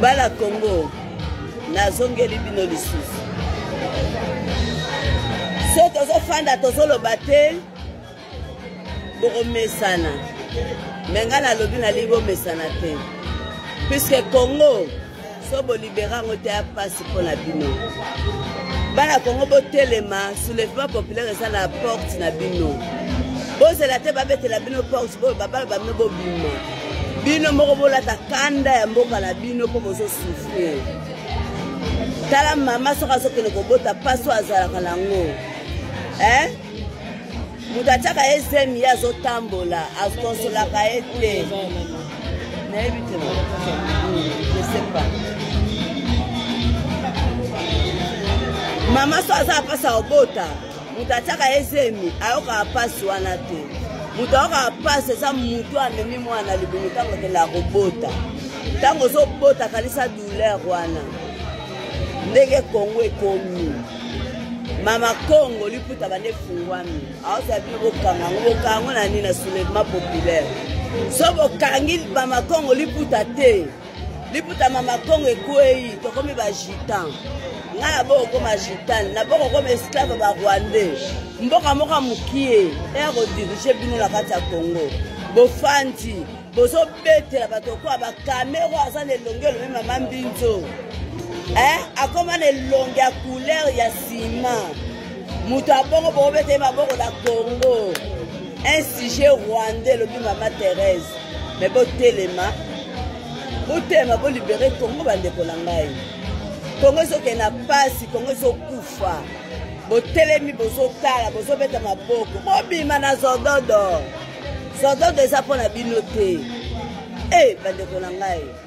bala congo nazongeli bino lisusu so tozofanda tozoloba te bokomesana me ngai nalobi nalingi bomesana te puiske congo so bolibera yango te ya mpasi mpo na bino bana kongo botelema soulèvement populaire eza na porte na bino bozela te babetela bino porte boyo babala bamino bobima bino moko bolata kanda ya mboka na bino mpo bozosufrir tala mama soki azokende kobota paso azalaka nango eh? moto atyaka ye zemi ye azotambola akonsolaka ye te nayebi te esepa mama so aza apasa obota moto atiaka ye zemi ayokaka mpasi wana te moto ayokaka mpasi eza moto amemi mwana libumu ntango akenda kobota ntango ozobota kanisa douleur wana ndenge kongo ekomi mama kongo liputa bande efungwami aosa bino bokanga yango bokanga yango na nini na soulèvement populaire so bokangi mama kongo liputa te liputa mama kongo ekwei tokomi bagitan ngai na boko koma gitan na boko koma esclave ba rwandais mboka moko ya mokie eye kodirige bino na kati ya kongo bofandi bozobetela bato okoa bakamero aza na elongi elobi mama mbinzo eh, akoma na elongi ya couleur ya sima moto ya bongo bokobeta ye maboko na congo un sujet rwandais elobi mama therese me botelema botelema bolibere kongo bandeko na ngai kongo ezokende na mpasi kongo ezokufa botelemi bozotala bozobeta maboko bobima na zododo zododo eza mpo na bino te e bandeko na ngai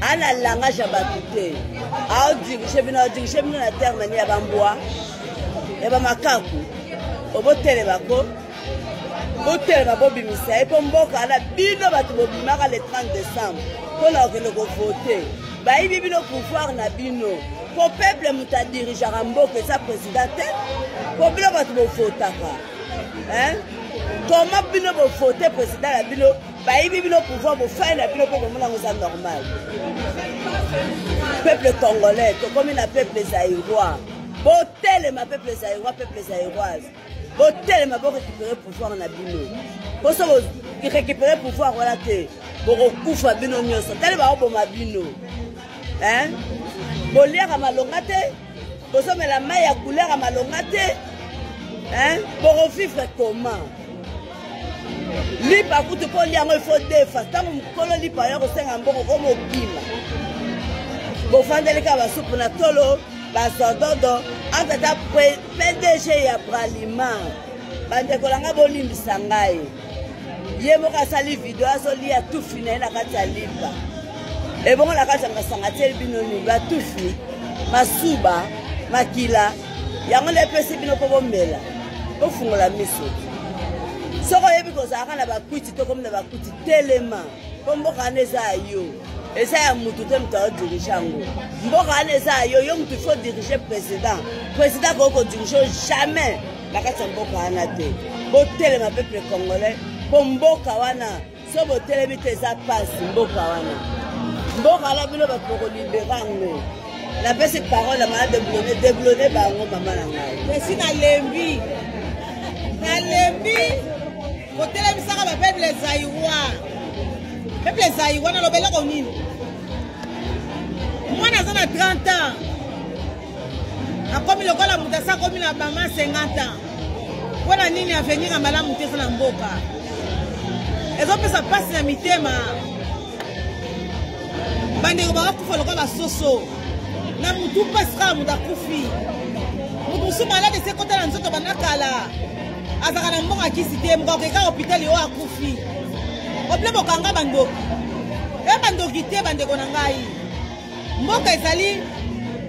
ana langage ya bato te aodirige bino aodirige bino na terme ni ya bambwa ya bamakaku obotelema ko botelema bobimisa ye mpo mboka ana bino bato bobimaka le 30 décembre mpo na kokende kovote bayibi bino pouvoir na bino mpo peuple moto adirigeaka mboka eza président te mpo bino bato bovotaka comment bino bovote président na bino bayibi bino pouvoir bofai na bino mpe bomona yango eza normal peuple congolais tokomi na peuple zairois botelema peuple zairois peuple zairoise botelema borécupere pouvoir na bino mpo so récupere pouvoir wana te bokokufa bino nyonso tali baoboma bino boliaka malonga te bozomela mai ya couleur ya malonga te hein? bokovivre comment lipa kutu mpo olia yango ifo defa ntango mokolo lipa oya kosenga mbongo komobima bofandeli kaka basupu na tolo basododo antata pdg ya bralima bandeko na ngai bolimbisa ngai ye moko asali video azolia tufi na ye na kati ya limba ebongo na kati ya masanga atieli bino nini batufi masuba makila yango nde epesi bino mpo bomela bofungola miso soki oyebi kozalaka na bakwiti to komi na bakwiti telema mpo mboka wana eza ya yo eza ya motu te moto aodirige yango mboka wana eza ya yo yo motu ifo dirige président président akoki kodirige jamais na kati ya mboka wana te botelema peuple congolais mpo mboka wana so botelemi te eza mpasi mboka wana mboka wana bino bato bokolibera yango napesi parole ya mama deblone deblone bango mama na ngai esi nalembi nalembi kotelemisaka bapeuple zaiwa peuple zaiwa nalobelako nini mwana aza na 30 ans akomi lokola moto asi akomi na bama 50 ans mpo na nini avenir ya malamu te eza na mboka ezopesa mpasi na mitema bandeko bakakufa lokola basoso na motu mpasi kaka moto akufi moto mosusu malade esi ekota na nzoto banda kala azalaka na mbongo akisi te mokako eka hopitali oyo akufi obile bokanga bandoki e bandoki te bandeko na ngai mboka ezali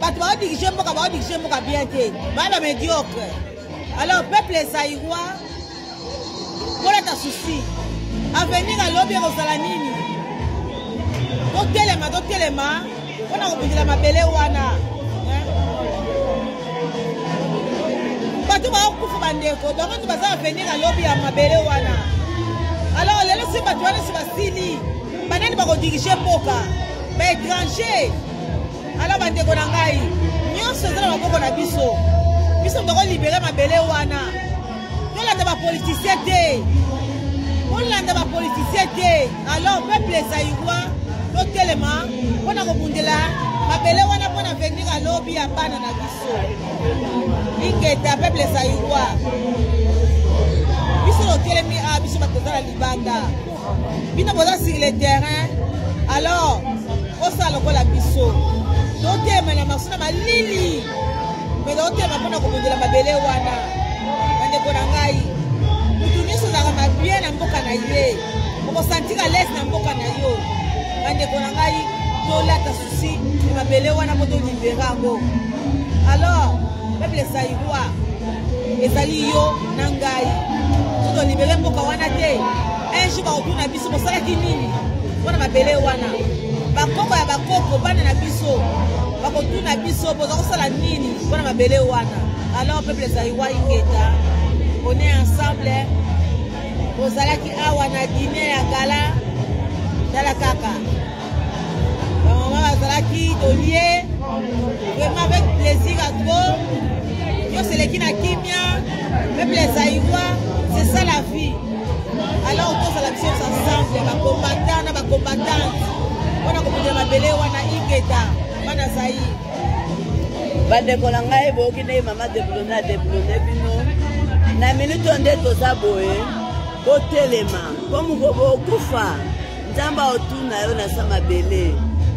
bato baodirige mboka baodirige mboka bien te baa ba médiocre alors peuple zairois kolata souci avenir alobi ekozala nini totelema totelema mpo na kobundela mabele wana bato baokufa bandeko bango nto baza avenir alobi ya mabele wana alors lelo si bato wana si basili banani bakodirige mboka baétranger ala bandeko na ngai nyonso eza na maboko na biso biso tokolibere mabele wana tolanda bapolitisien te tolanda bapolitisien te alors peuple zairoi totelema mpo na kobundela mabele wana mpo na venir ya lobi ya bana na biso ingeta peuple zairoi biso totelemi a ah, biso bato eza na libanda bino boza sur le terrain alors osala lokola biso totema na masuna malili me totema mpo na kobundela mabele wana bandeko na ngai motu nyonso ozalaka mabie na mboka na ye okosantira lese na mboka na yo bandeko na ngai tolata si mabele wana po tolibera yango alors peuple zaïrois ezali yo na ngai so tolibere mboka wana te un jour bakotuna biso bosalaki nini mpo na mabele wana bakoko ya bakoko bana na biso bakotuna biso boza kosala nini mpo na mabele wana alors peuple zaïrois ingeta on est ensemble ozalaki awa na dine ya gala tala kaka bamama bazalaki tolie vraiment avec plaisir à trop nyonso eleki na kimia peuple ya zaïrois c'est ça la vie alors tozala biso nyonso ensemble bacombattant na bacombattante mpona kobundela mabele wana ingeta bana zaïre bandeko na ngai boyoki ndenge mama deblone adeblone bino na minute oyo nde toza boye botelema mpo mokobokufa nzambe aotuna yo na sa mabele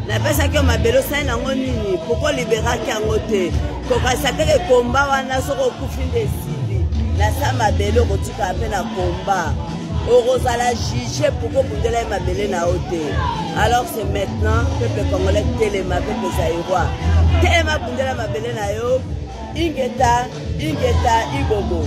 napesaki yo mabele osali nango nini poko liberaki yango te kokanisa teke komba wana soki okufi nde esili na sa mabele okotikala mpe na komba okozala juge poko obundela ye mabele na yo te alors c'est maintenant peuple congolais telema peuple zaïrois telema bundela mabele na yo ingeta ingeta ibobo